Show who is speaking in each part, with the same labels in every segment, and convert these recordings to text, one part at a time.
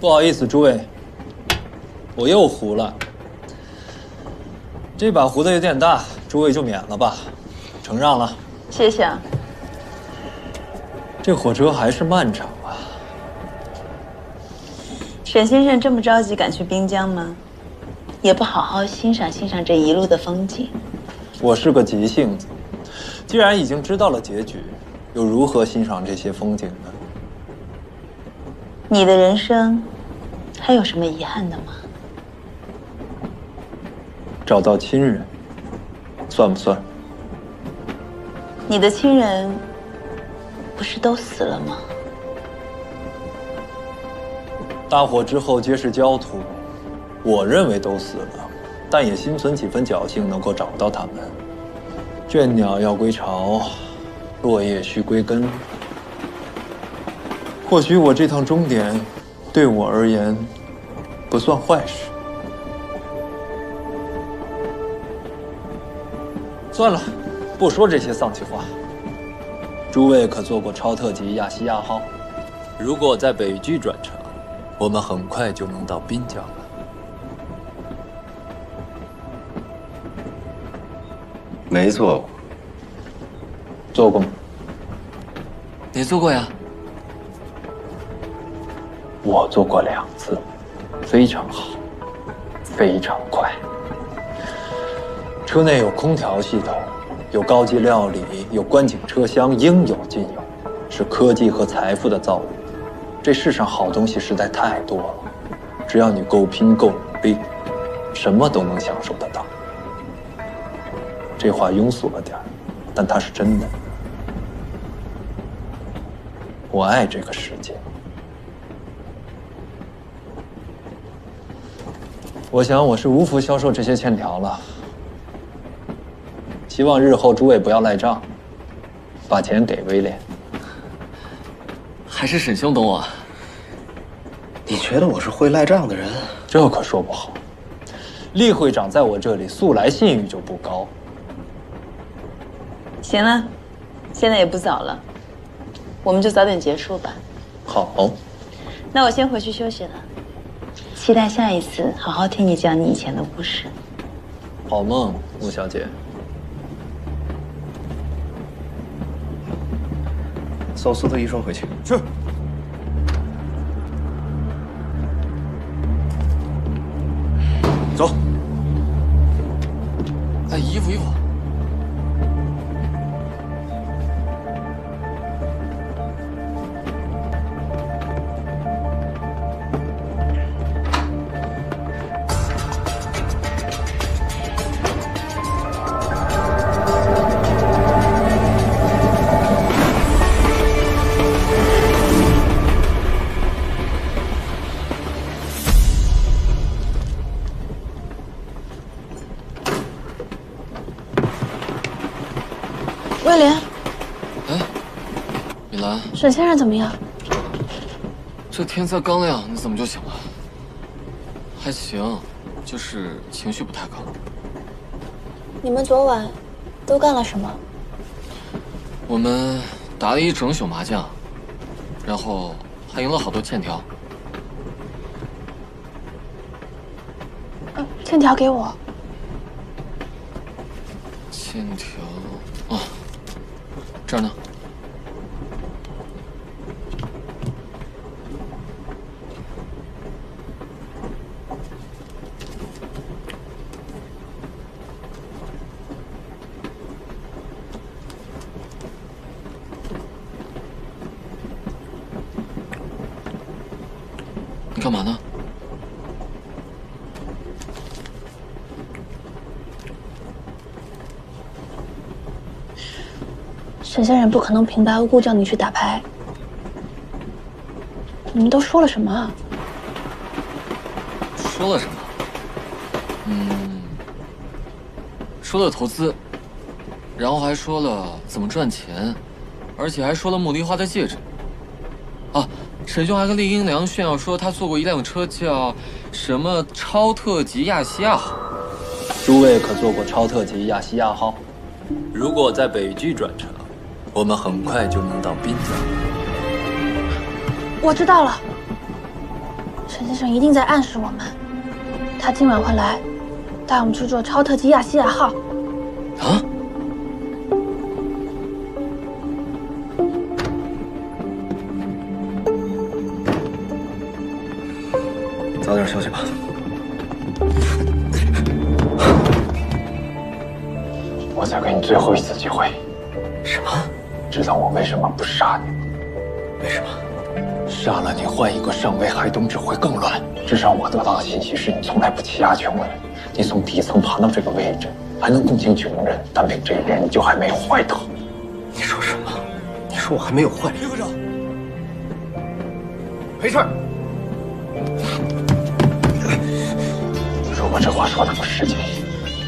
Speaker 1: 不好意思，诸位，我又胡了。这把胡的有点大，诸位就免了吧，承让了。
Speaker 2: 谢谢啊。
Speaker 1: 这火车还是漫长啊。
Speaker 2: 沈先生这么着急赶去滨江吗？也不好好欣赏欣赏这一路的风景。
Speaker 1: 我是个急性子，既然已经知道了结局，又如何欣赏这些风景呢？
Speaker 2: 你的人生还有什么遗憾的吗？
Speaker 1: 找到亲人，算不算？
Speaker 2: 你的亲人不是都死了吗？
Speaker 1: 大火之后皆是焦土，我认为都死了，但也心存几分侥幸，能够找到他们。倦鸟要归巢，落叶须归根。或许我这趟终点，对我而言，不算坏事。算了，不说这些丧气话。诸位可坐过超特级亚细亚号？如果在北距转乘，我们很快就能到滨江了。
Speaker 3: 没坐过，
Speaker 1: 坐过吗？
Speaker 4: 你坐过呀？
Speaker 1: 我做过两次，非常好，非常快。车内有空调系统，有高级料理，有观景车厢，应有尽有，是科技和财富的造物。这世上好东西实在太多了，只要你够拼够努力，什么都能享受得到。这话庸俗了点，但它是真的。我爱这个世界。我想我是无福消受这些欠条了。希望日后诸位不要赖账，把钱给威廉。
Speaker 4: 还是沈兄懂我。
Speaker 3: 你觉得我是会赖账的人？
Speaker 1: 这可说不好。厉会长在我这里素来信誉就不高。
Speaker 2: 行了，现在也不早了，我们就早点结束吧。
Speaker 1: 好。
Speaker 2: 那我先回去休息了。期待下一次好好听你讲你以前的故事。
Speaker 1: 好梦，穆小姐。
Speaker 3: 送苏特医生回去。
Speaker 1: 是。走。
Speaker 4: 哎，衣服，衣服。
Speaker 5: 沈先生怎么样？
Speaker 4: 这天才刚亮，你怎么就醒了？还行，就是情绪不太高。
Speaker 5: 你们昨晚都干了什么？
Speaker 4: 我们打了一整宿麻将，然后还赢了好多欠条。
Speaker 5: 嗯，欠条给我。
Speaker 4: 欠条啊。这儿呢。干嘛呢？
Speaker 5: 沈先生不可能平白无故叫你去打牌。你们都说了什么？
Speaker 4: 说了什么？嗯，说了投资，然后还说了怎么赚钱，而且还说了茉莉花的戒指。啊，沈兄还跟厉英良炫耀说他坐过一辆车叫什么超特级亚细亚号。
Speaker 1: 诸位可坐过超特级亚细亚号？如果在北距转乘。我们很快就能到滨江。
Speaker 5: 我知道了。沈先生一定在暗示我们，他今晚会来，带我们去坐超特级亚细亚号。
Speaker 4: 啊？
Speaker 1: 知道我为什么不杀你吗？
Speaker 3: 为什么？
Speaker 1: 杀了你，换一个上位海东只会更乱。至少我得到的信息是你从来不欺压穷人，你从底层爬到这个位置，还能共情穷人，但凭这一点你就还没有坏透。
Speaker 3: 你说什么？你说我还没有坏？
Speaker 4: 李科长，
Speaker 3: 没事儿。
Speaker 1: 如果这话说的不实际，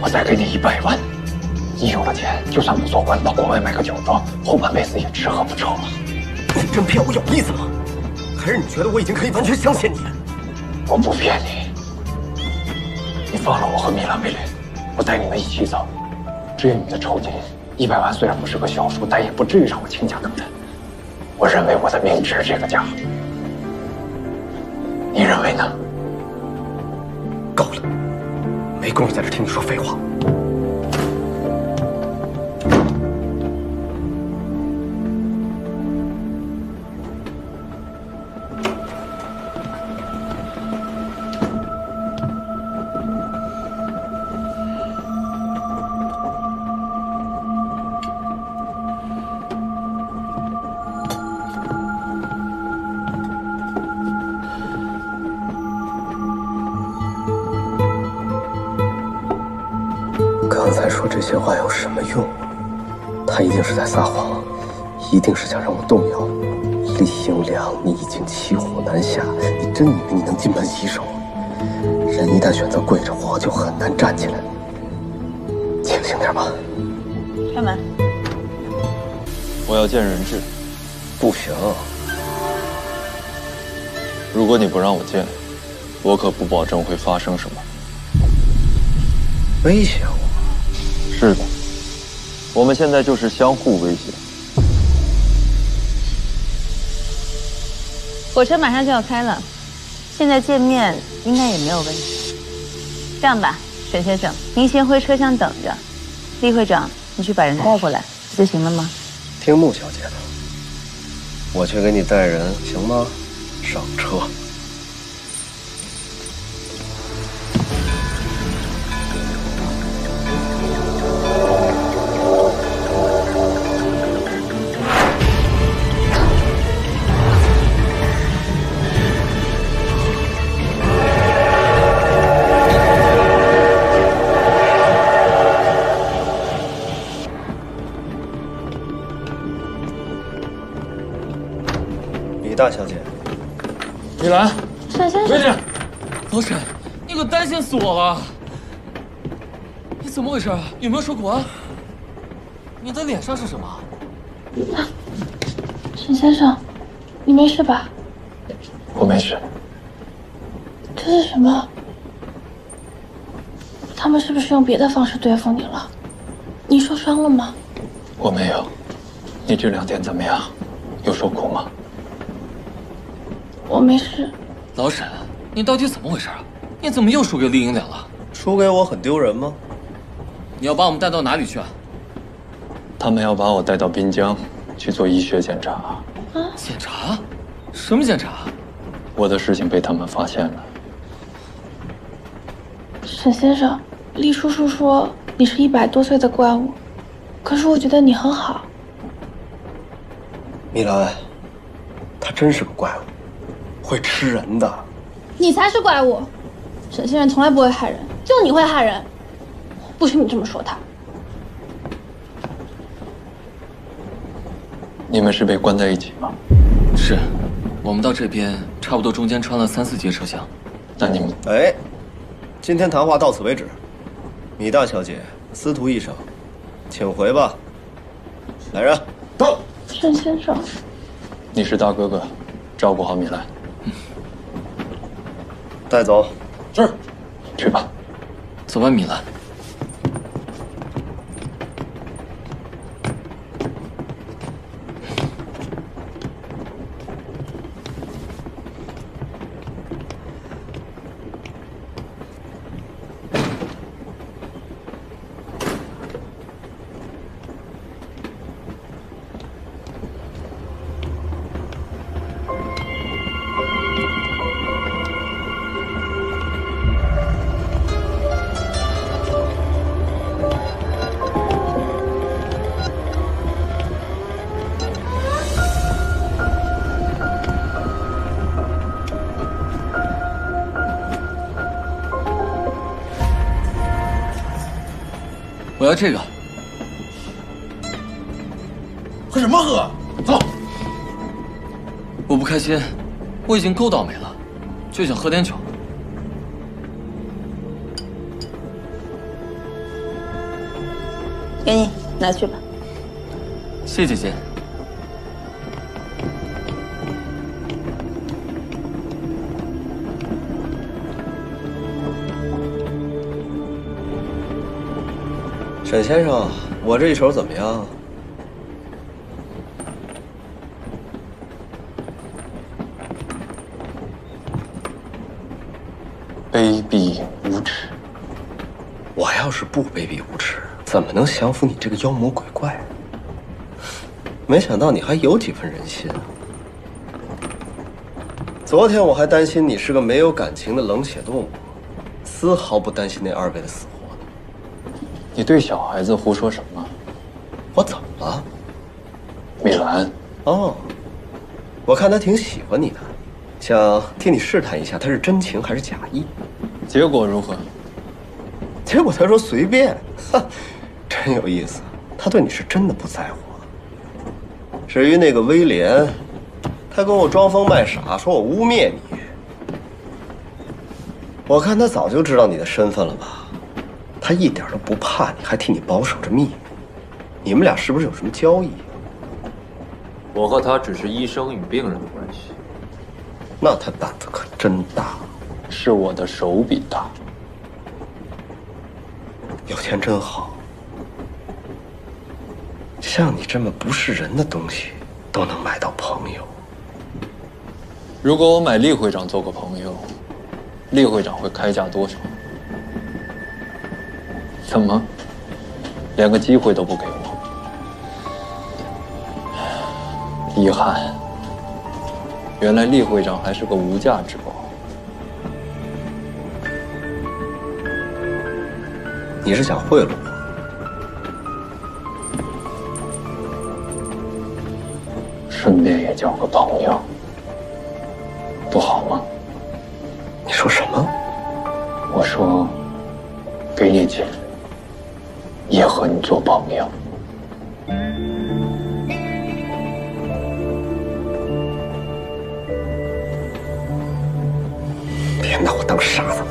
Speaker 1: 我再给你一百万。你有了钱，就算不做官，到国外买个酒庄，后半辈子也吃喝不愁了。
Speaker 3: 你真骗我有意思吗？还是你觉得我已经可以完全相信你？
Speaker 1: 我不骗你，你放了我和米兰威廉，我带你们一起走。至于你的酬金，一百万虽然不是个小数，但也不至于让我倾家荡产。我认为我的命值这个价，你认为呢？
Speaker 3: 够了，没工夫在这听你说废话。刚才说这些话有什么用？他一定是在撒谎，一定是想让我动摇。李英良，你已经骑虎难下，你真以为你能金盆洗手？人一旦选择跪着我，就很难站起来。清醒点吧。
Speaker 2: 开门。
Speaker 1: 我要见人质。
Speaker 3: 不行，
Speaker 1: 如果你不让我见，我可不保证会发生什么。
Speaker 3: 威胁我？
Speaker 1: 是的，我们现在就是相互威胁。
Speaker 2: 火车马上就要开了，现在见面应该也没有问题。这样吧，沈先生，您先回车厢等着。厉会长，你去把人带过来，不就行了吗？
Speaker 3: 听穆小姐的，我去给你带人，行吗？上车。大小姐，
Speaker 1: 米兰，
Speaker 5: 沈先生，
Speaker 4: 老沈，你可担心死我了！你怎么回事？有没有受苦啊？你的脸上是什么？
Speaker 5: 沈先生，你没事吧？
Speaker 1: 我没事。
Speaker 5: 这是什么？他们是不是用别的方式对付你了？你受伤了吗？
Speaker 1: 我没有。你这两天怎么样？有受苦吗？
Speaker 5: 我没事。
Speaker 4: 老沈，你到底怎么回事啊？你怎么又输给厉英良了？
Speaker 3: 输给我很丢人吗？
Speaker 4: 你要把我们带到哪里去啊？
Speaker 1: 他们要把我带到滨江去做医学检查。
Speaker 4: 啊检查？什么检查？
Speaker 1: 我的事情被他们发现了。
Speaker 5: 沈先生，厉叔叔说你是一百多岁的怪物，可是我觉得你很好。
Speaker 3: 米兰，他真是个怪物，会吃人的。
Speaker 5: 你才是怪物！沈先生从来不会害人，就你会害人。不许你这么说他。
Speaker 1: 你们是被关在一起吗？
Speaker 4: 是，我们到这边差不多中间穿了三四节车厢。
Speaker 1: 那你们
Speaker 3: 哎，今天谈话到此为止。米大小姐，司徒医生，请回吧。来人，到。
Speaker 5: 沈先生，
Speaker 1: 你是大哥哥，照顾好米兰。
Speaker 3: 带走。
Speaker 1: 是，去吧。
Speaker 4: 走吧，米兰。我要这个。
Speaker 6: 喝什么喝？走。
Speaker 4: 我不开心，我已经够倒霉了，就想喝点酒。
Speaker 2: 给你拿去吧。
Speaker 4: 谢姐姐。
Speaker 3: 沈先生，我这一手怎么样？
Speaker 1: 卑鄙无耻！
Speaker 3: 我要是不卑鄙无耻，怎么能降服你这个妖魔鬼怪？没想到你还有几分人心啊！昨天我还担心你是个没有感情的冷血动物，丝毫不担心那二位的死。
Speaker 1: 你对小孩子胡说什么？
Speaker 3: 我怎么了？
Speaker 1: 米兰，
Speaker 3: 哦，我看他挺喜欢你的，想替你试探一下他是真情还是假意。
Speaker 1: 结果如何？
Speaker 3: 结果他说随便，哈，真有意思。他对你是真的不在乎。至于那个威廉，他跟我装疯卖傻，说我污蔑你。我看他早就知道你的身份了吧？他一点都不怕你，还替你保守着秘密。你们俩是不是有什么交易？
Speaker 1: 我和他只是医生与病人的关系。
Speaker 3: 那他胆子可真大。
Speaker 1: 是我的手笔大。
Speaker 3: 有钱真好。像你这么不是人的东西，都能买到朋友。
Speaker 1: 如果我买厉会长做个朋友，厉会长会开价多少？怎么，连个机会都不给我？遗憾，原来厉会长还是个无价之宝。
Speaker 3: 你是想贿赂我？
Speaker 1: 顺便也交个朋友，和你做朋友。
Speaker 3: 别拿我当傻子。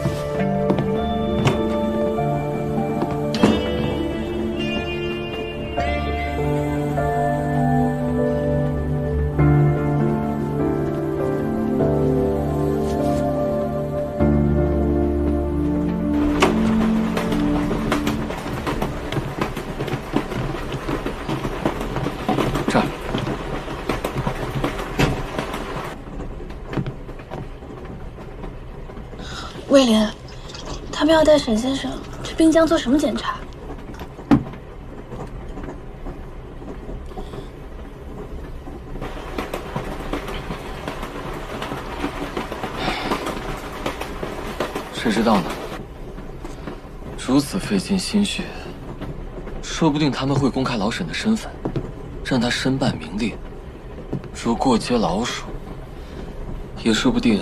Speaker 5: 威廉，他们要带沈先生去滨江做什么检查？
Speaker 4: 谁知道呢？如此费尽心血，说不定他们会公开老沈的身份，让他身败名裂。如过街老鼠，也说不定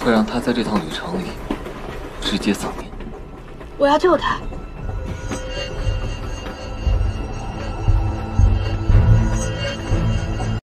Speaker 4: 会让他在这趟旅程里直接丧命。
Speaker 5: 我要救他，